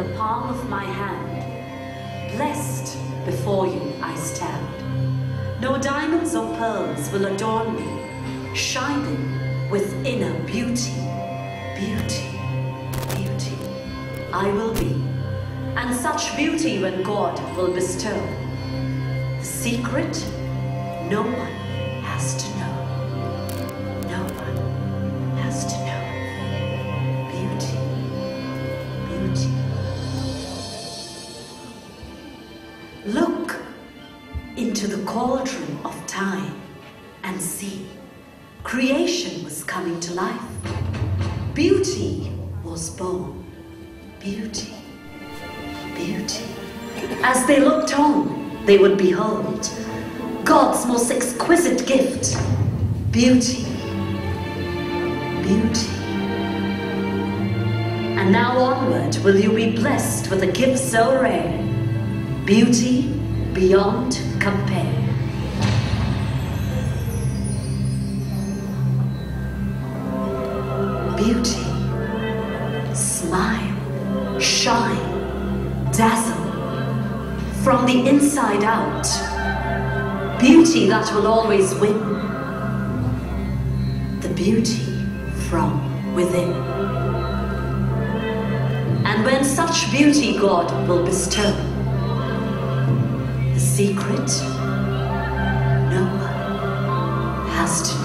of my hand. Blessed before you I stand. No diamonds or pearls will adorn me, shining with inner beauty, beauty, beauty. I will be, and such beauty when God will bestow. The secret no one into the cauldron of time and see. Creation was coming to life. Beauty was born. Beauty, beauty. As they looked on, they would behold God's most exquisite gift beauty. Beauty. And now onward will you be blessed with a gift so rare beauty beyond compare. Beauty, smile, shine, dazzle from the inside out. Beauty that will always win. The beauty from within. And when such beauty God will bestow, secret. No one has to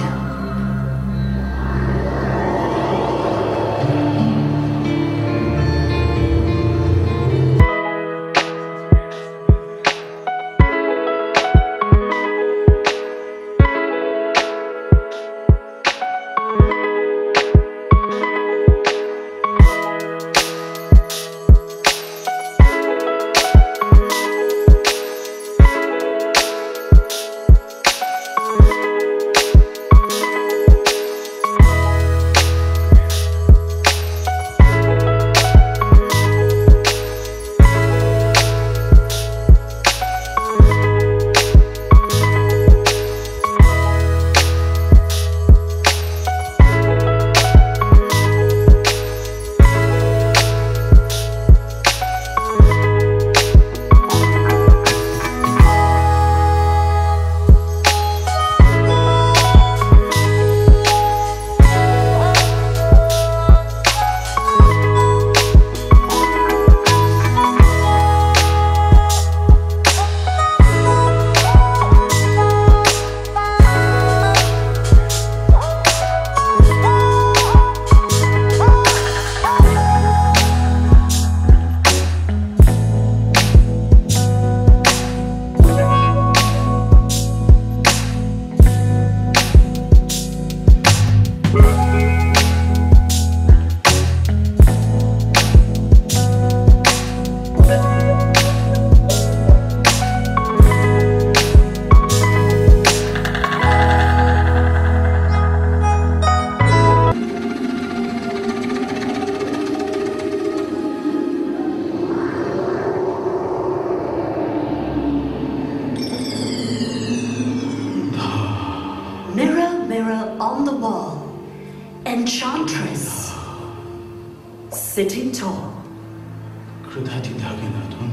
sitting tall.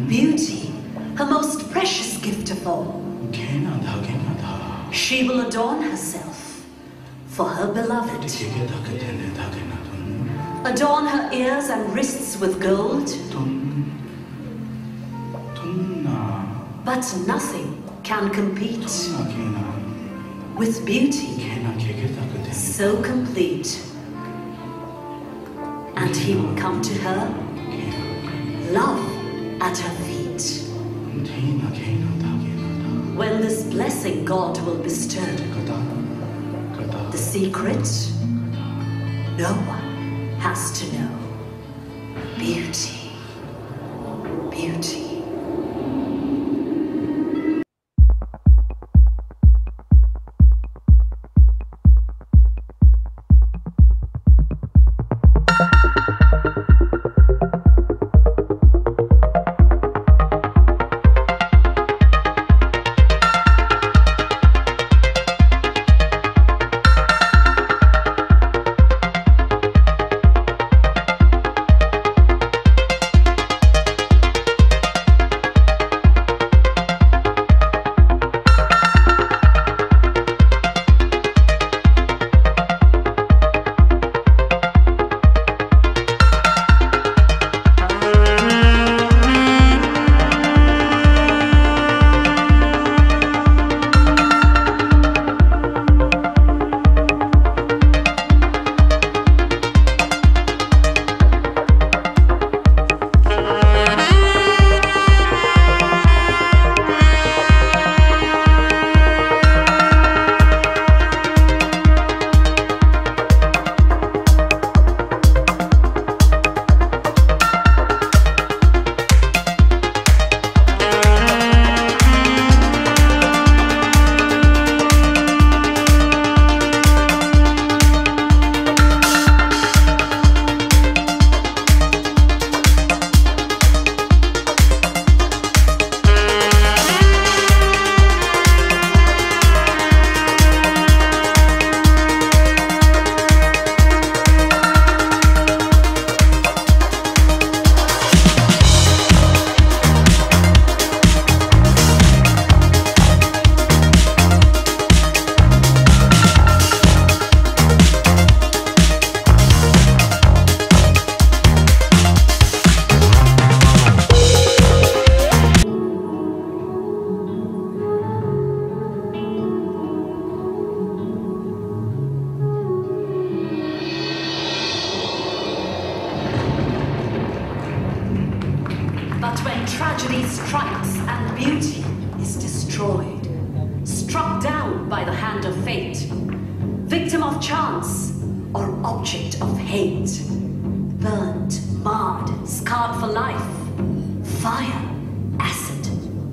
Beauty, her most precious gift of all. She will adorn herself for her beloved. Adorn her ears and wrists with gold. But nothing can compete with beauty so complete and he will come to her, love at her feet. When this blessing God will bestow, the secret no one has to know. Beauty, beauty.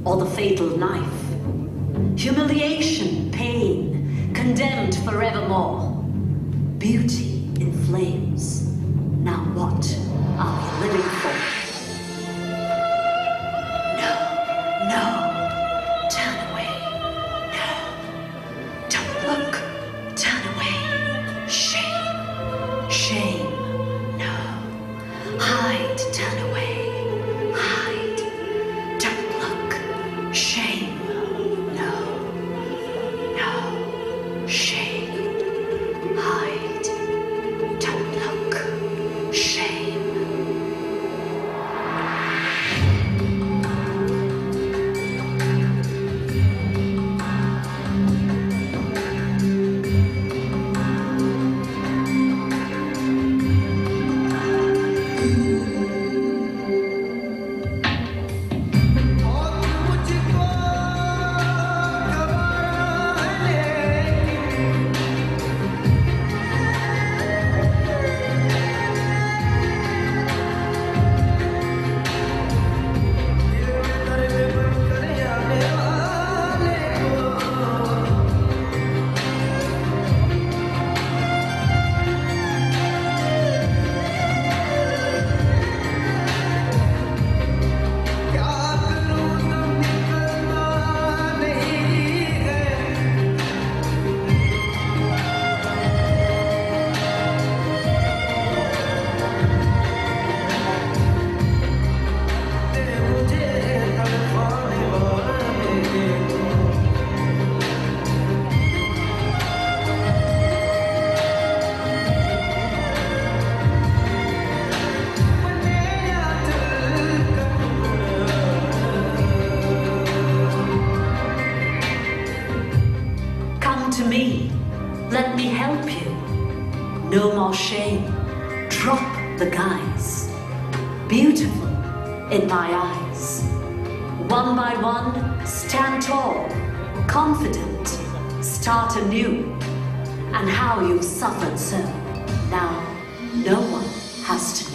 Or the fatal knife. Humiliation, pain, condemned forevermore. Beauty in flames. Now what are we living for? No, no. Turn away. No. Don't look. Turn away. Shame. Shame. No. Hide. Turn away. Beautiful in my eyes. One by one, stand tall, confident, start anew. And how you suffered so. Now, no one has to